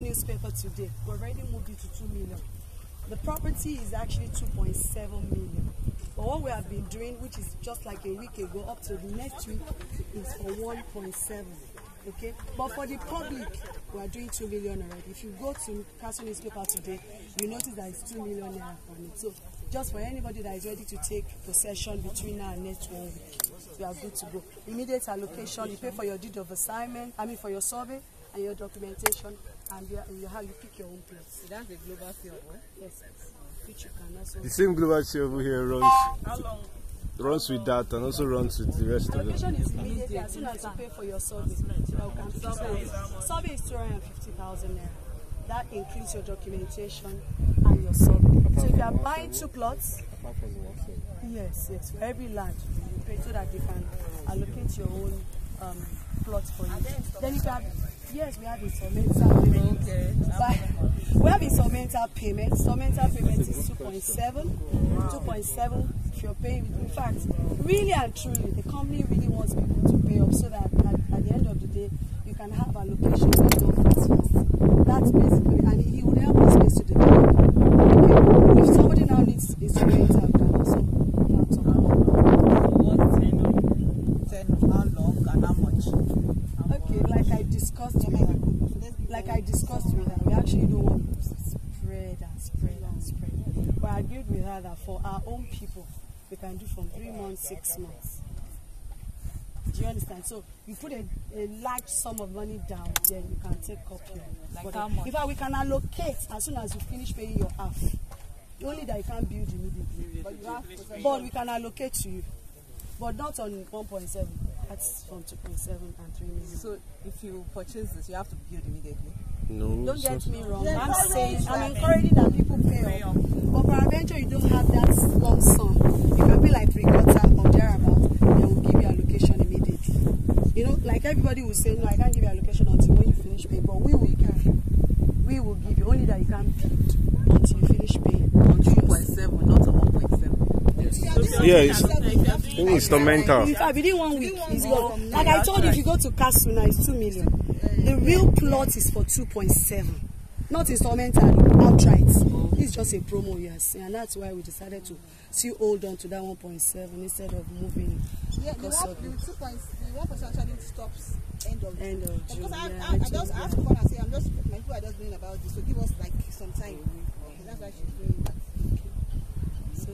newspaper today. We already moved it to 2 million. The property is actually 2.7 million. But what we have been doing, which is just like a week ago, up to the next week, is for 1.7. Okay? But for the public, we are doing 2 million already. If you go to Castle newspaper today, you notice that it's 2 million naira on it. So just for anybody that is ready to take possession between now and next one week, you are good to go. Immediate allocation, you pay for your deed of assignment, I mean for your survey and your documentation, and you, you, have, you pick your own place. So that's the global seal. Yes, which you can also. The same global seal over here runs How long? runs with that and also runs with the rest of them. Allocation is immediate as soon as you pay for your survey. You can pick survey. survey is 250,000 naira. That includes your documentation and your survey. So if you are buying two plots, yes, yes, for every land, you pay so that you can allocate your own um, plot for you. Then if you have, yes, we have instrumental payment. Okay. But we have instrumental payment. Instrumental payment is 2.7. 2.7 if you're paying. In fact, really and truly, the company really wants people to pay up so that at, at the end of the day, you can have allocation based on fast fast. That's basically, and he would help us space to develop. Okay. If somebody now needs instrumental, we can also have some. What tenor? Tenor, how long and how much? Okay, like I discussed with her, like I discussed with her, we actually don't want to spread and spread and spread. But I agreed with her that for our own people, we can do from three months, six months. Do you understand? So you put a, a large sum of money down, then you can take up your. Like whatever. how much? In fact, we can allocate as soon as you finish paying your half. Only that you can't build immediately. But you have. But we can allocate to you. But not on 1.7. That's from 2.7 and 3 million. So if you purchase this, you have to build immediately. No. Don't get me wrong. Yeah, I'm saying, I'm encouraging that people pay Pay up. up. But peradventure, you don't have that lump sum. You can be like three quarter or thereabout, and we'll give you allocation immediately. You know, like everybody will say, no, I can't give you allocation until when you finish paying. But we will give you. We will give you only that you can't build until you finish paying. On 2.7, not on 1.7. Yeah, it's, I think instrumental. In fact, within one week, it's gone. Like I told you, if you go to Castle now, it's 2 million. The real plot is for 2.7. Not instrumental, outright. It's just a promo you are seeing, and that's why we decided to still hold on to that 1.7 instead of moving Yeah, the Because one, of- the two points, the one percent actually stops end of end of June. Because I, Yeah, I, I actually, just I have to and say I'm just my people are just doing about this, so give us like some time. That's why she's doing that. So